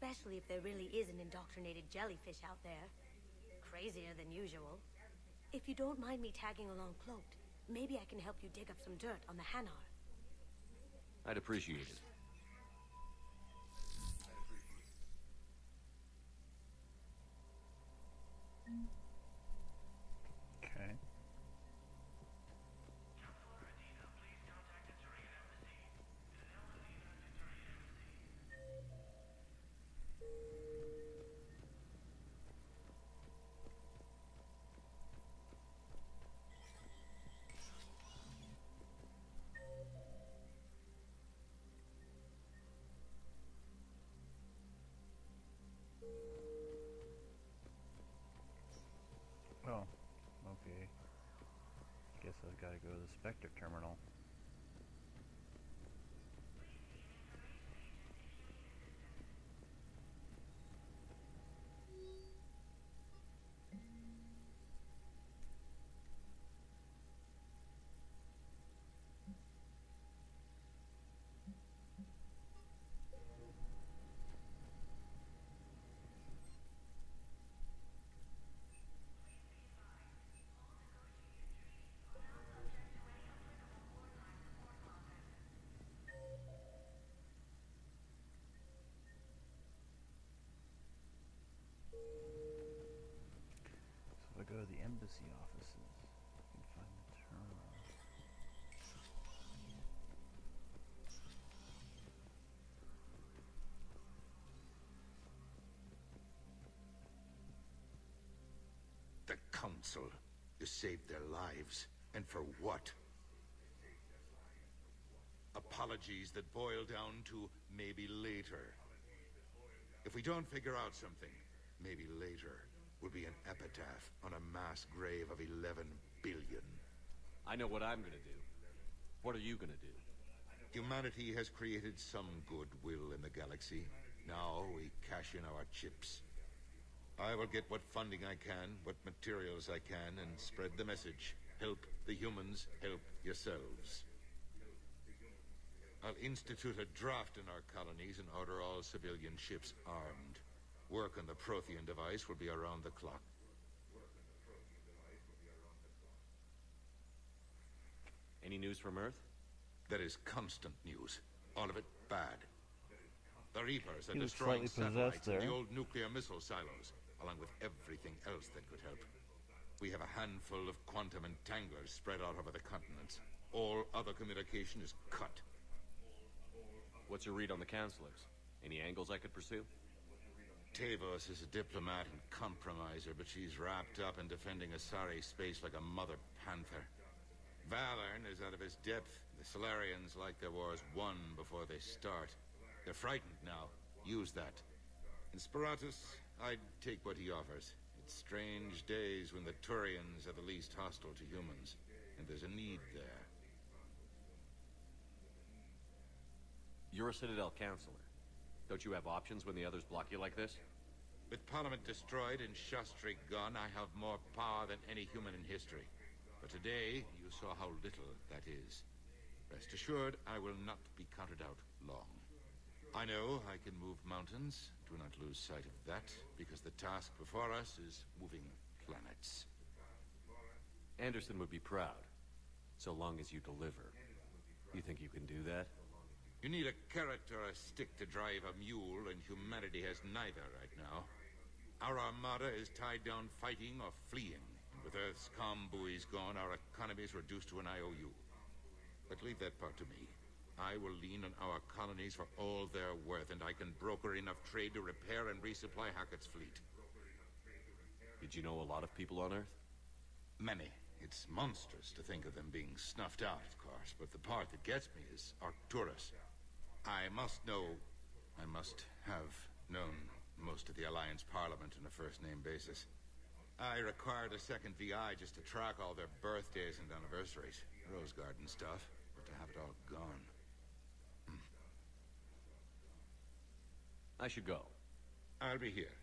Especially if there really is an indoctrinated jellyfish out there. Crazier than usual. If you don't mind me tagging along cloaked, maybe I can help you dig up some dirt on the Hanar. I'd appreciate it. Guess I've got to go to the Spectre terminal. Go to the embassy offices, find the terminal. The Council. You saved their lives. And for what? Apologies that boil down to maybe later. If we don't figure out something, maybe later will be an epitaph on a mass grave of 11 billion. I know what I'm gonna do. What are you gonna do? Humanity has created some goodwill in the galaxy. Now we cash in our chips. I will get what funding I can, what materials I can, and spread the message. Help the humans, help yourselves. I'll institute a draft in our colonies and order all civilian ships armed. Work on the Prothean device will be around the clock. Any news from Earth? There is constant news. All of it bad. The Reapers are destroying satellites and the old nuclear missile silos, along with everything else that could help. We have a handful of quantum entanglers spread out over the continents. All other communication is cut. What's your read on the councilors? Any angles I could pursue? Tevos is a diplomat and compromiser, but she's wrapped up in defending Asari space like a mother panther. Valern is out of his depth. The Salarians like their wars won before they start. They're frightened now. Use that. In Sparatus, I'd take what he offers. It's strange days when the Turians are the least hostile to humans, and there's a need there. You're a Citadel councilor. Don't you have options when the others block you like this? With Parliament destroyed and Shastri gone, I have more power than any human in history. But today, you saw how little that is. Rest assured, I will not be counted out long. I know I can move mountains. Do not lose sight of that, because the task before us is moving planets. Anderson would be proud. So long as you deliver. You think you can do that? You need a carrot or a stick to drive a mule, and humanity has neither right now. Our armada is tied down fighting or fleeing. With Earth's comm buoys gone, our economy is reduced to an IOU. But leave that part to me. I will lean on our colonies for all their worth, and I can broker enough trade to repair and resupply Hackett's fleet. Did you know a lot of people on Earth? Many. It's monstrous to think of them being snuffed out, of course, but the part that gets me is Arcturus. I must know, I must have known most of the Alliance Parliament on a first-name basis. I required a second VI just to track all their birthdays and anniversaries. Rose Garden stuff, but to have it all gone. I should go. I'll be here.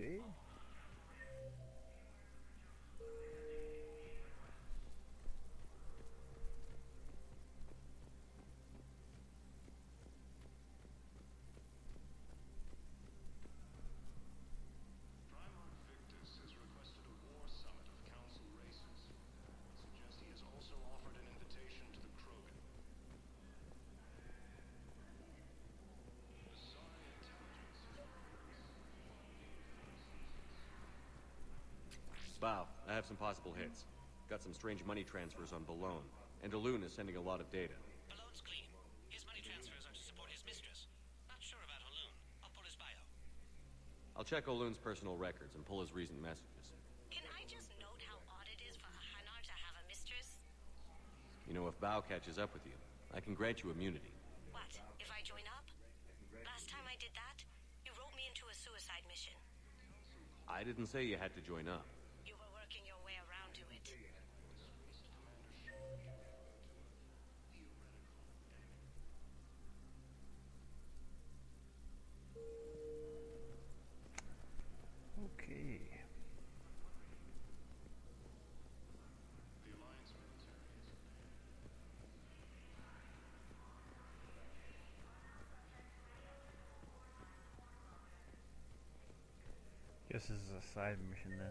Okay. Some possible hits. Got some strange money transfers on Balone. And Alun is sending a lot of data. Malone's clean. His money transfers are to support his mistress. Not sure about Halun. I'll pull his bio. I'll check Olun's personal records and pull his recent messages. Can I just note how odd it is for a Hanar to have a mistress? You know, if Bau catches up with you, I can grant you immunity. What, if I join up? Last time I did that, you wrote me into a suicide mission. I didn't say you had to join up. This is a side mission then.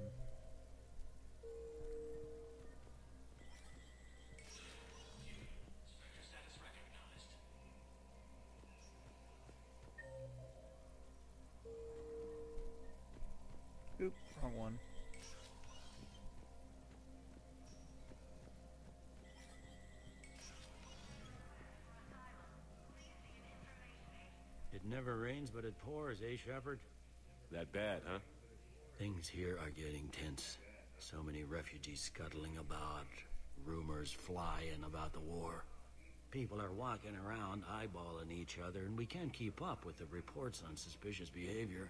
Oop, wrong one. It never rains, but it pours, eh, Shepard? That bad, huh? Things here are getting tense. So many refugees scuttling about, rumors flying about the war. People are walking around eyeballing each other, and we can't keep up with the reports on suspicious behavior.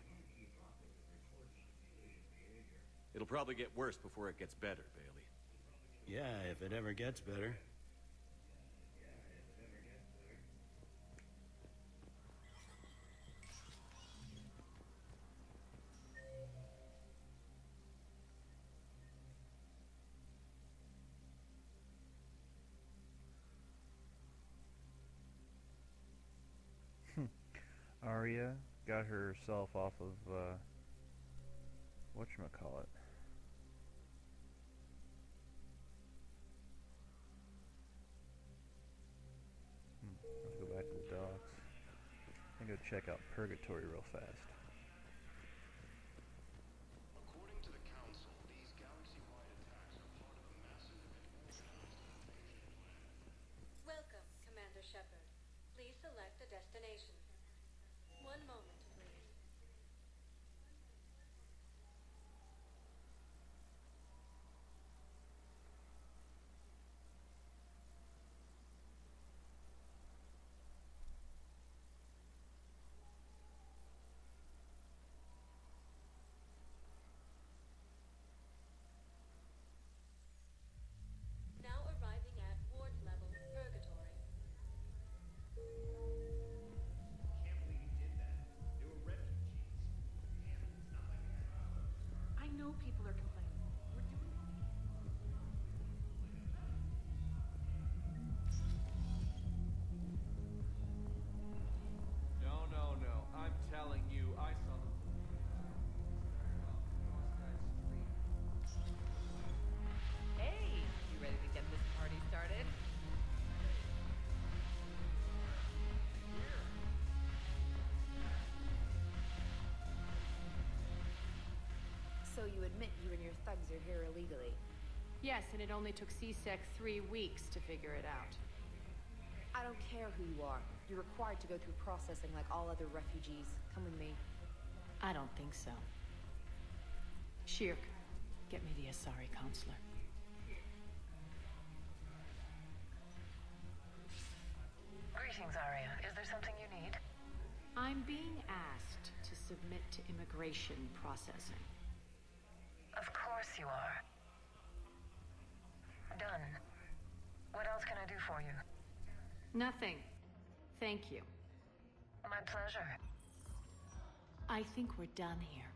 It'll probably get worse before it gets better, Bailey. Yeah, if it ever gets better. Aria got herself off of uh whatchamacallit. Hmm, let's go back to the docks. Gonna go check out Purgatory real fast. So you admit you and your thugs are here illegally? Yes, and it only took C-Sec three weeks to figure it out. I don't care who you are. You're required to go through processing like all other refugees. Come with me. I don't think so. Shirk, get me the Asari councilor. Greetings, Aria. Is there something you need? I'm being asked to submit to immigration processing. Of course you are. Done. What else can I do for you? Nothing. Thank you. My pleasure. I think we're done here.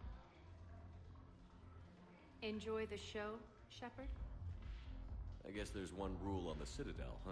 Enjoy the show, Shepard? I guess there's one rule on the Citadel, huh?